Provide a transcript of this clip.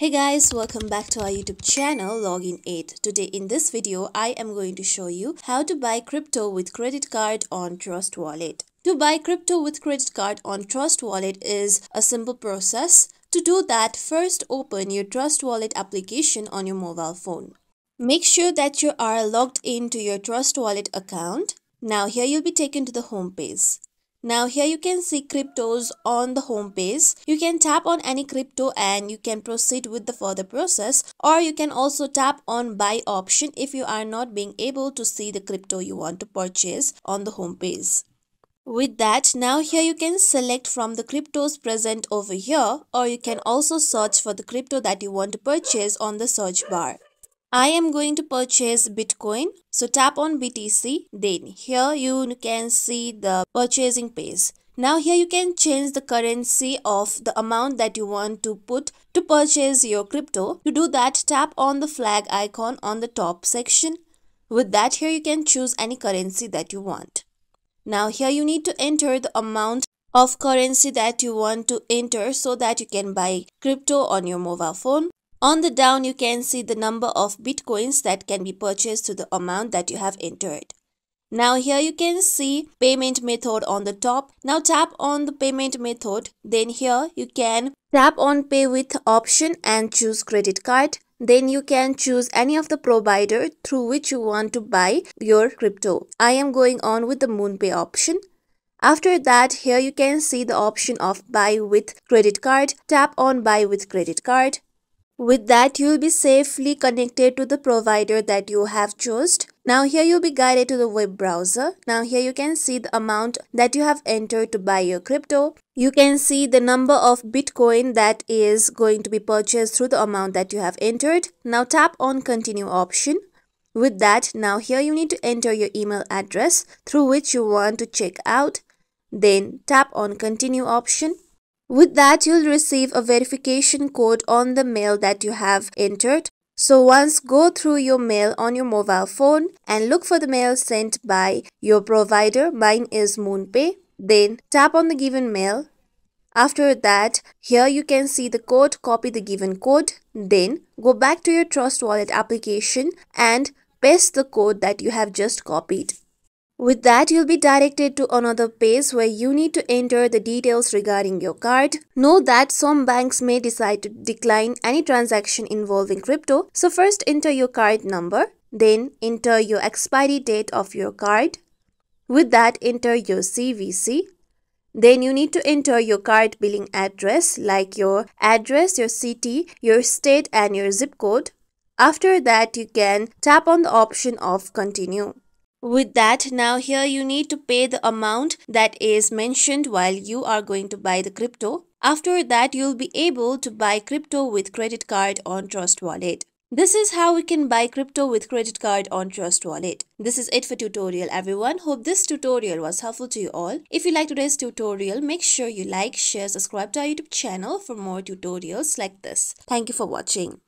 Hey guys, welcome back to our YouTube channel Login Aid. Today in this video, I am going to show you how to buy crypto with credit card on Trust Wallet. To buy crypto with credit card on Trust Wallet is a simple process. To do that, first open your Trust Wallet application on your mobile phone. Make sure that you are logged into your Trust Wallet account. Now here you'll be taken to the home page. Now here you can see cryptos on the home page. You can tap on any crypto and you can proceed with the further process or you can also tap on buy option if you are not being able to see the crypto you want to purchase on the home page. With that, now here you can select from the cryptos present over here or you can also search for the crypto that you want to purchase on the search bar. I am going to purchase Bitcoin. So tap on BTC. Then here you can see the purchasing page. Now here you can change the currency of the amount that you want to put to purchase your crypto. To do that, tap on the flag icon on the top section. With that, here you can choose any currency that you want. Now here you need to enter the amount of currency that you want to enter so that you can buy crypto on your mobile phone. On the down, you can see the number of bitcoins that can be purchased to the amount that you have entered. Now here you can see payment method on the top. Now tap on the payment method. Then here you can tap on pay with option and choose credit card. Then you can choose any of the provider through which you want to buy your crypto. I am going on with the MoonPay option. After that, here you can see the option of buy with credit card. Tap on buy with credit card. With that, you'll be safely connected to the provider that you have chosen. Now here you'll be guided to the web browser. Now here you can see the amount that you have entered to buy your crypto. You can see the number of Bitcoin that is going to be purchased through the amount that you have entered. Now tap on continue option. With that, now here you need to enter your email address through which you want to check out. Then tap on continue option. With that, you'll receive a verification code on the mail that you have entered. So once go through your mail on your mobile phone and look for the mail sent by your provider. Mine is MoonPay. Then tap on the given mail. After that, here you can see the code, copy the given code. Then go back to your Trust Wallet application and paste the code that you have just copied. With that, you'll be directed to another page where you need to enter the details regarding your card. Know that some banks may decide to decline any transaction involving crypto. So first enter your card number, then enter your expiry date of your card. With that, enter your CVC. Then you need to enter your card billing address like your address, your city, your state and your zip code. After that, you can tap on the option of continue. With that, now here you need to pay the amount that is mentioned while you are going to buy the crypto. After that, you'll be able to buy crypto with credit card on Trust Wallet. This is how we can buy crypto with credit card on Trust Wallet. This is it for tutorial everyone. Hope this tutorial was helpful to you all. If you like today's tutorial, make sure you like, share, subscribe to our YouTube channel for more tutorials like this. Thank you for watching.